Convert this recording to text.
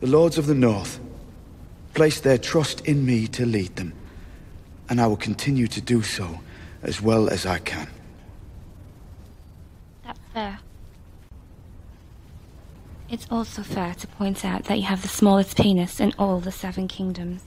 The Lords of the North place their trust in me to lead them, and I will continue to do so as well as I can. That's fair. It's also fair to point out that you have the smallest penis in all the Seven Kingdoms.